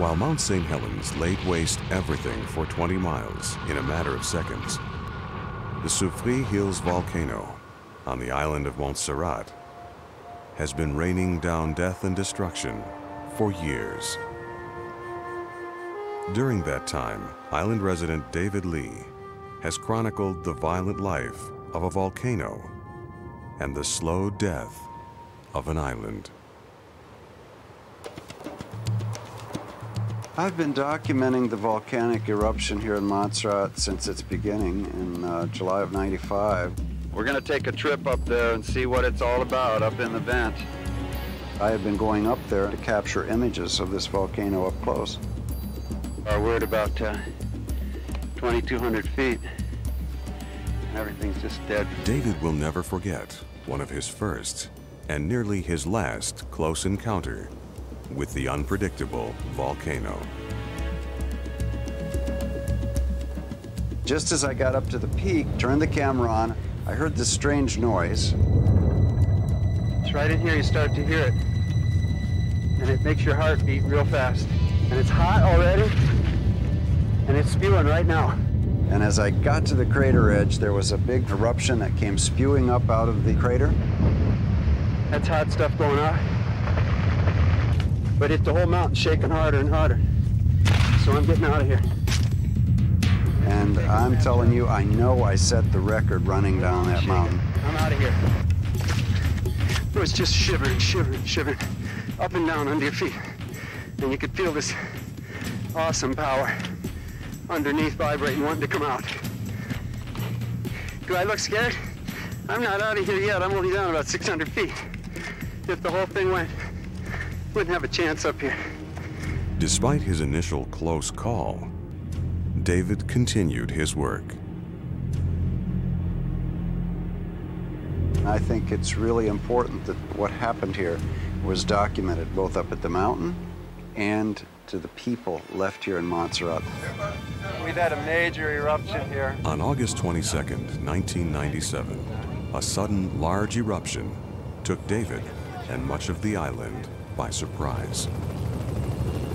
While Mount St. Helens laid waste everything for 20 miles in a matter of seconds, the Soufriere Hills volcano on the island of Montserrat has been raining down death and destruction for years. During that time, island resident David Lea has chronicled the violent life of a volcano and the slow death of an island. I've been documenting the volcanic eruption here in Montserrat since its beginning in uh, July of 95. We're going to take a trip up there and see what it's all about up in the vent. I have been going up there to capture images of this volcano up close. Uh, we're at about uh, 2,200 feet. Everything's just dead. David will never forget one of his first and nearly his last close encounter with the unpredictable volcano. Just as I got up to the peak, turned the camera on, I heard this strange noise. It's right in here, you start to hear it. And it makes your heart beat real fast. And it's hot already, and it's spewing right now. And as I got to the crater edge, there was a big eruption that came spewing up out of the crater. That's hot stuff going on. But it's the whole mountain shaking harder and harder. So I'm getting out of here. And I'm telling you, I know I set the record running down that mountain. I'm out of here. It was just shivering, shivering, shivering, up and down under your feet. And you could feel this awesome power underneath vibrating, wanting to come out. Do I look scared? I'm not out of here yet. I'm only down about 600 feet. If the whole thing went, wouldn't have a chance up here. Despite his initial close call, David continued his work. I think it's really important that what happened here was documented both up at the mountain and to the people left here in Montserrat. We've had a major eruption here. On August 22nd, 1997, a sudden large eruption took David and much of the island by surprise.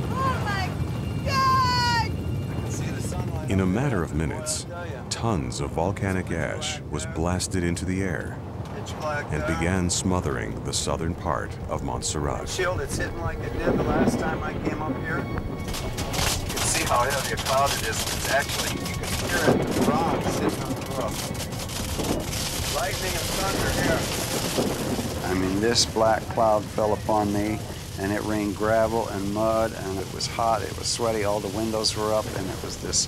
Oh In a matter of minutes, tons of volcanic ash was blasted into the air and began smothering the southern part of Montserrat. Shield, it's hitting like it did the last time I came up here. You can see how heavy a cloud it is. It's actually, you can hear it, the rocks hitting on the roof. Lightning and thunder here. I mean, this black cloud fell upon me and it rained gravel and mud and it was hot, it was sweaty, all the windows were up and it was this,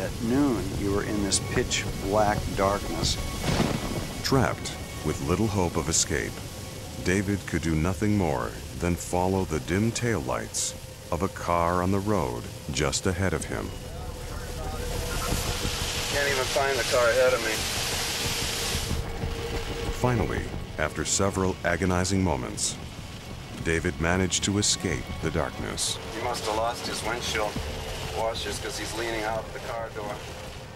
at noon, you were in this pitch black darkness. Trapped with little hope of escape, David could do nothing more than follow the dim taillights of a car on the road just ahead of him. Can't even find the car ahead of me. Finally, after several agonizing moments, David managed to escape the darkness. He must have lost his windshield washers because he's leaning out the car door.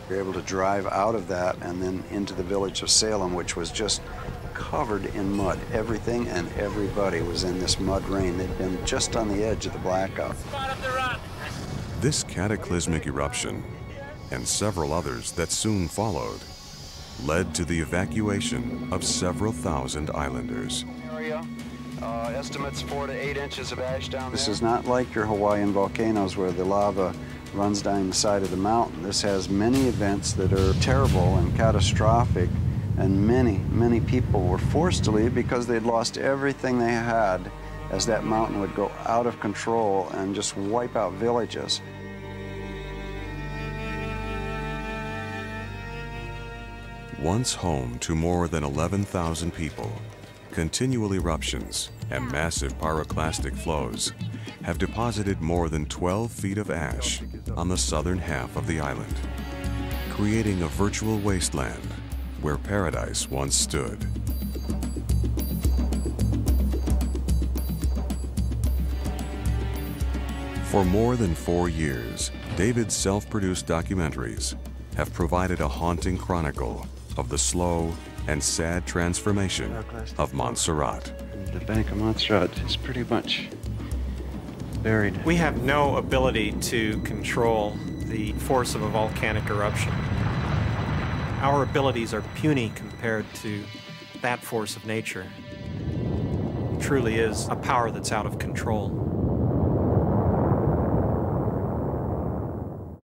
We were able to drive out of that and then into the village of Salem, which was just covered in mud. Everything and everybody was in this mud rain. They'd been just on the edge of the blackout. This cataclysmic eruption, and several others that soon followed, led to the evacuation of several thousand islanders. Area, uh, estimates four to eight inches of ash down This is not like your Hawaiian volcanoes where the lava runs down the side of the mountain. This has many events that are terrible and catastrophic, and many, many people were forced to leave because they'd lost everything they had as that mountain would go out of control and just wipe out villages. Once home to more than 11,000 people, continual eruptions and massive pyroclastic flows have deposited more than 12 feet of ash on the southern half of the island, creating a virtual wasteland where paradise once stood. For more than four years, David's self-produced documentaries have provided a haunting chronicle of the slow and sad transformation of Montserrat. The Bank of Montserrat is pretty much buried. We have no ability to control the force of a volcanic eruption. Our abilities are puny compared to that force of nature. It truly is a power that's out of control.